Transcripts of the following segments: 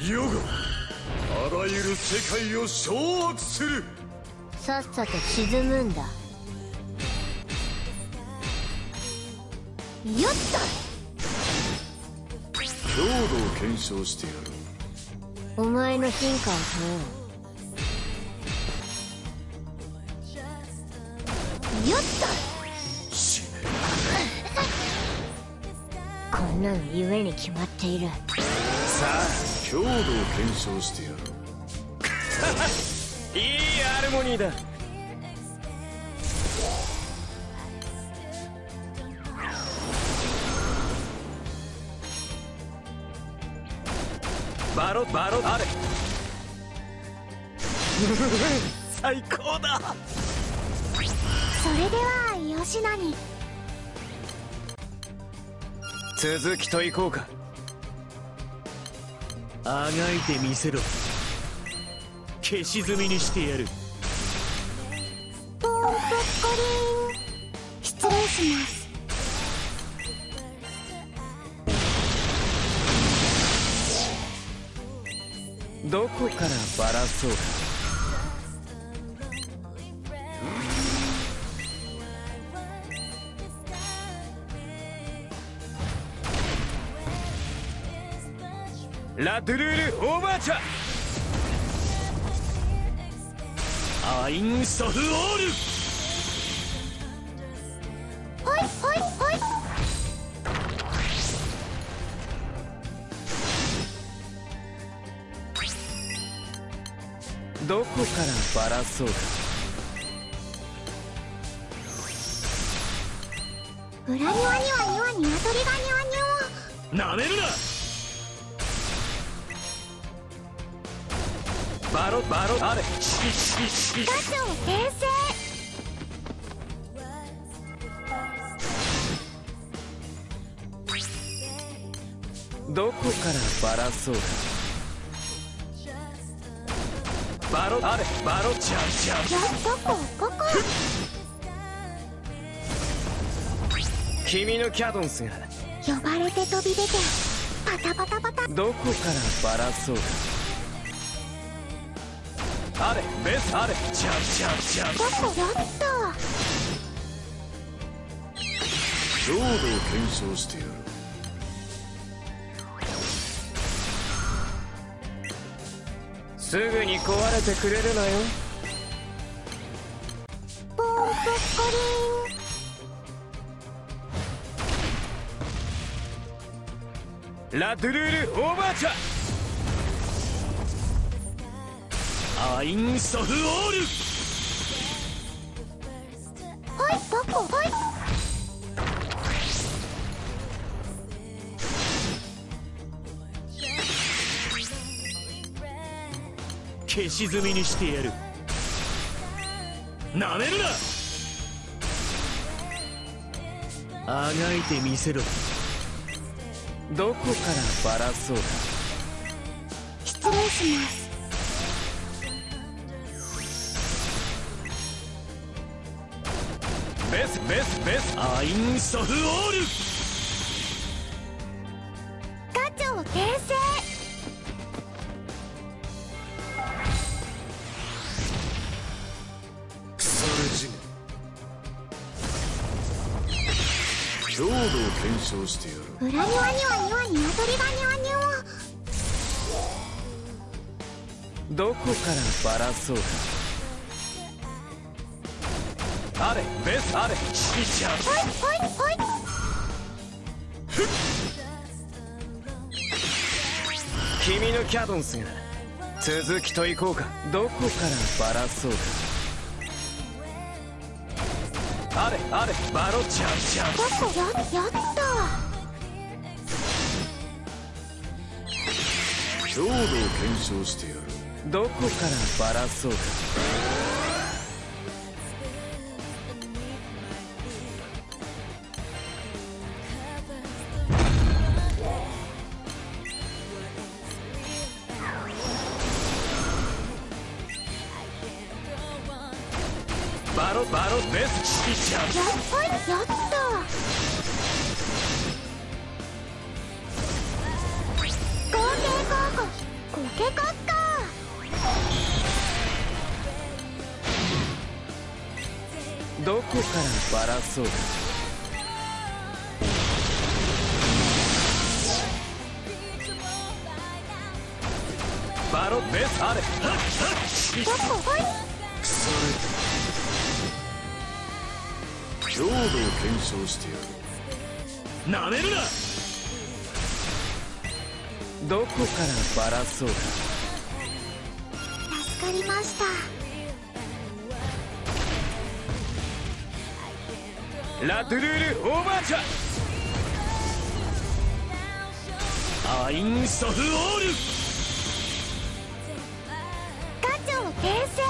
世があらゆる世界を掌握する。さっさと沈むんだ。よっ強度を検証してやとお前の進化を問おうよっろう死ね。とこんなの夢に決まっている。さあ強度を検証してやろう いいハーモニーだ。バロバロあれ。最高だ。それでは吉野に。続きといこうかあがいてみせろ。消し済みにしてやる。失礼します。どこからバラそうかラドゥルールオーバーチャー。アインソフオール。ほいほいほい。どこからバラそうか。裏庭には庭ニワトリがニワニワなめるなバロバロあれしししガチョウ転生。どこからバラそうかバロあれバロジャンジャン。よどこここ。君のキャドンスが。呼ばれて飛び出てパタパタパタ。どこからバラそうかあれベスあれジャンジャンジャンどこよっ強度を検証してやろうすぐに壊れてくれるなよ。とポンポッコラドゥルールオーバーチャーアインソフオール。リンほいどこほい消し済みにしてやる。なめるな。あがいてみせろ。どこからバラそうか失礼しますスベスベスアインソフオール。ガチョウ転生腐れ死ね強度を検証してやろう。裏庭には庭ニワトリがニワニワどこからバラそうかあれベスあれシシャンほいほいほい君のキャドンスが続きといこうか。どこからバラそうか。あれあれバロジャンジャンどこよよっ強度を検証してやろう。どこからバラそうかこからバラそうかバロベスあれどこほい腐れた領土を検証してやるなめるなどこからバラそうか助かりましたラドゥルールオーバーチャーアインソフオール。ガチョウ転生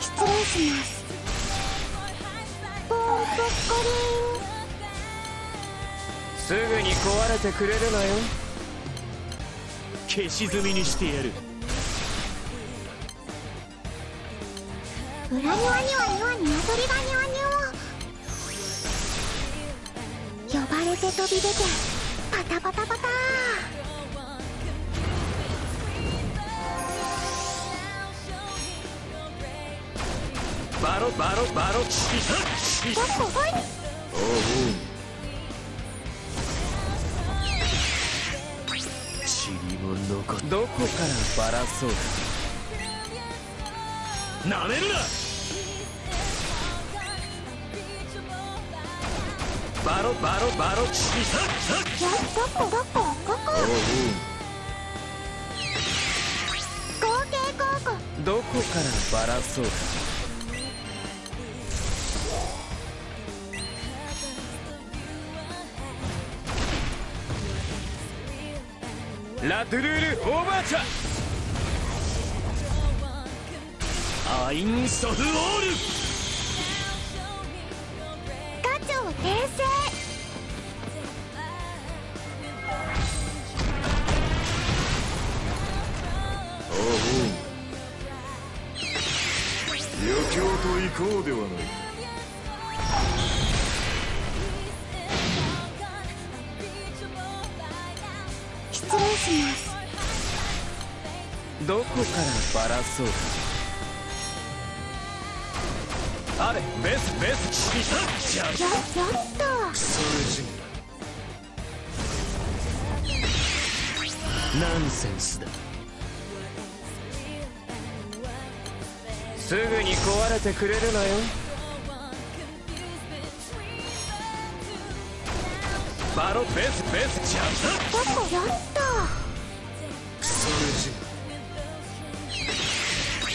失礼します。ポンポッコすぐに壊れてくれるなよ。消し済みにしてやる。裏庭には庭に鶏が庭にを。呼ばれて飛び出てパタパタパタ。バロバロバロ。シどこほいあチリも残どこからバラそうかなめるな！バロバロバロ。どこどこここ合計高校どこからバラそうかラドゥルールオーバーチャーアインソフオール。ガチョウ転生ああ余興と行こうではない失礼します。どこからバラそうか。あれベスベスシサじゃややっ腐れ死ぬナンセンスだ。すぐに壊れてくれるなよ。バロベスベスジャンとどこやっ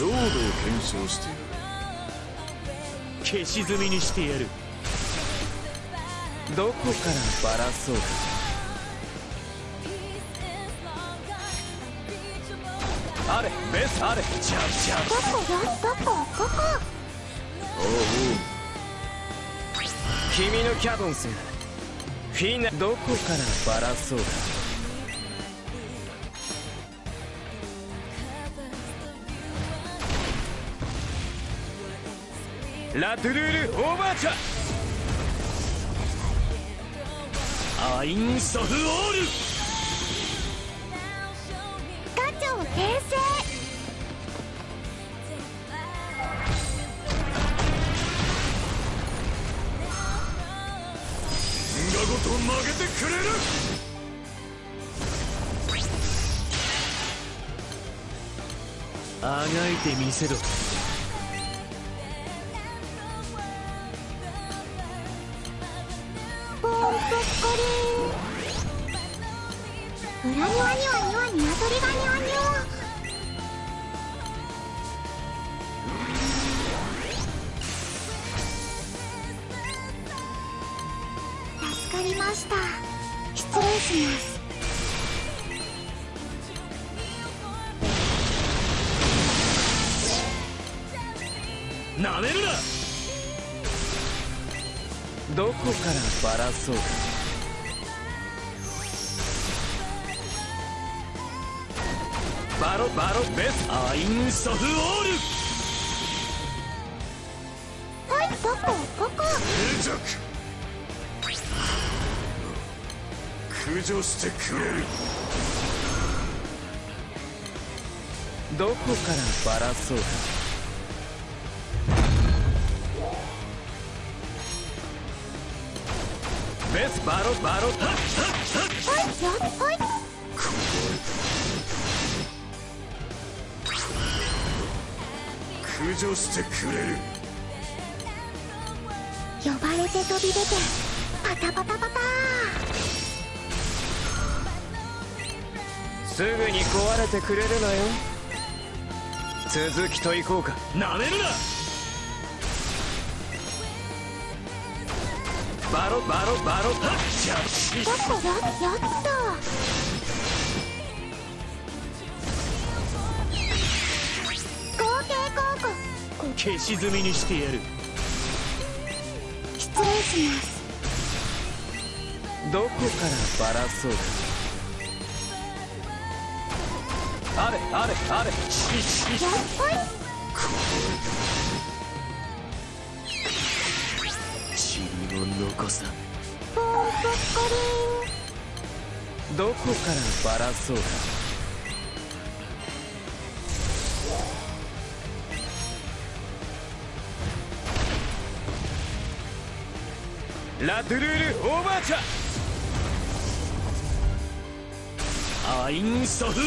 ぬ領土を検証してやる消し済みにしてやるどこからバラそうかあれベスあれジャンジャンどこどこここあ君のキャドンスがフィナどこからバラそうかラトゥルールオーバーチャーアインソフオール。ガチョウ転生んがごと曲げてくれる。あがいてみせろは庭に鶏が庭にを助かりました。失礼します。なめるな。どこからバラそうか。バロバロベスアインソフオールはいポコポコ静寂駆除してくれるどこからバラそうかベスバロバロタッはいやはい駆除してくれる。呼ばれて飛び出てパタパタパタ。すぐに壊れてくれるなよ。続きと行こうか。なめるな！バロバロバロタッジャッシポコややった消し済みにしてやる。失礼します。どこからバラそうかあれあれあれ。ししやっほい塵も残さ。どこからバラそうかラドゥルールオーバーチャアインソフオール。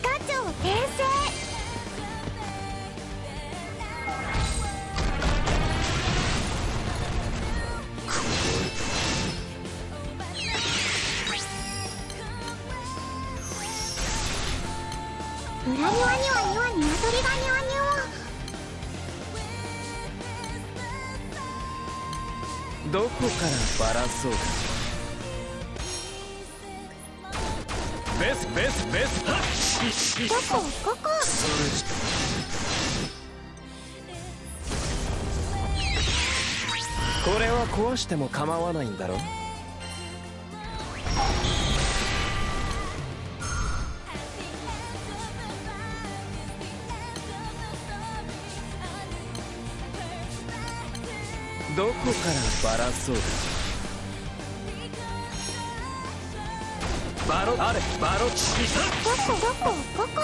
ガチョウ転生裏庭には庭鶏がニワどこからバラそうかベスベスベスハッどここ。こそれじこれは壊しても構わないんだろ？どこか。らバラそうかバロあれバロチキサどこどこここ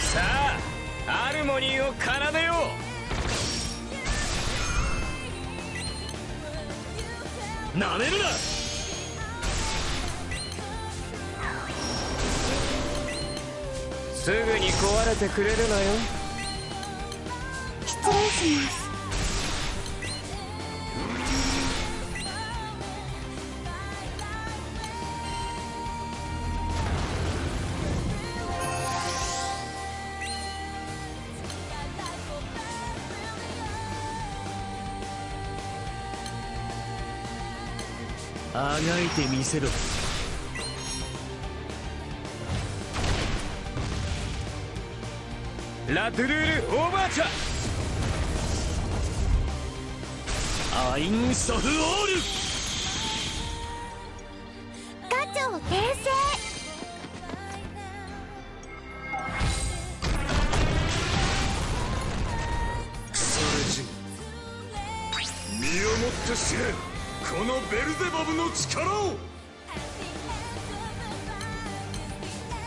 さあアルモニーを奏でようなめるなすぐに壊れてくれるなよします。あがいてみせろ。ラドゥルールオーバーチャアインソフオール。ガチョウ転生クソレジン身をもって知れこのベルゼバブの力を。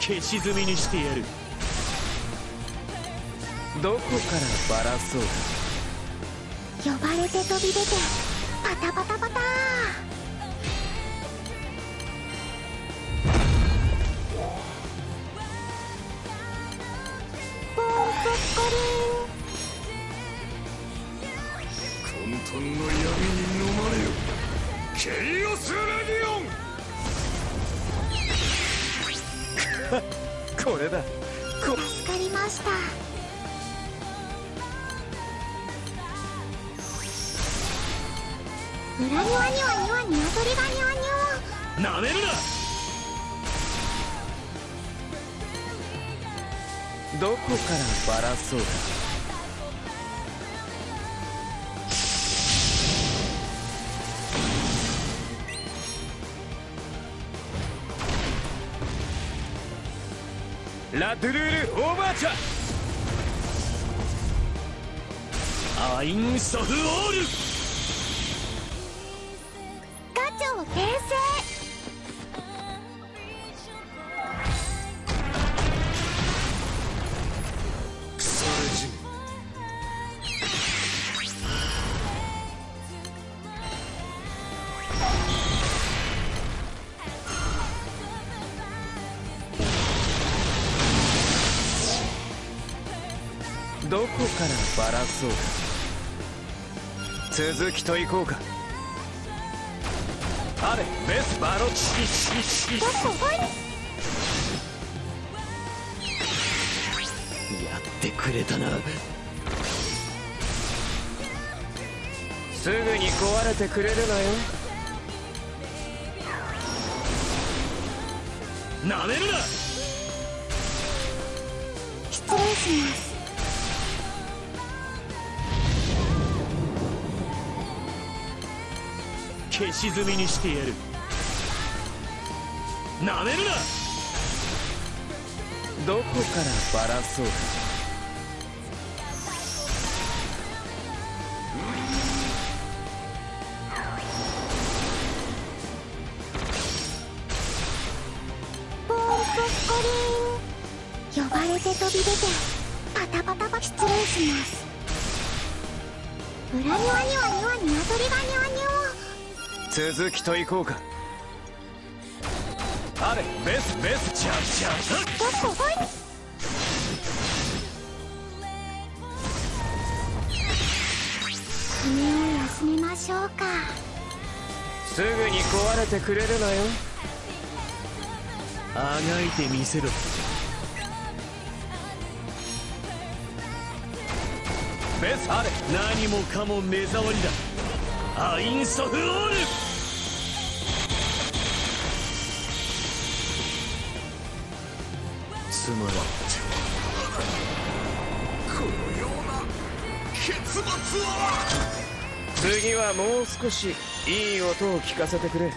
消し済みにしてやる。どこからバラそうか呼ばれて飛び出てパタパタパタなめるな。どこからバラそうだ。ラトゥルールオーバーチャ。アイン・ソフ・オール。こからバラそうか。続きといこうか。あれベスバロチシシシどこほいやってくれたな。すぐに壊れてくれるなよ。なめるな。失礼します消し済みにしてやる。なめるな！どこからバラそう？かポンポッコリン呼ばれて飛び出てパタパタパ失礼します。裏庭には庭鶏がニワニワ続きといこうか。あれベスベスチャーチャーどこほい爪を休めましょうか。すぐに壊れてくれるなよ。あがいてみせろ。ベスあれ。何もかも目障りだアインソフオール。つまらん。このような結末は。次はもう少しいい音を聞かせてくれ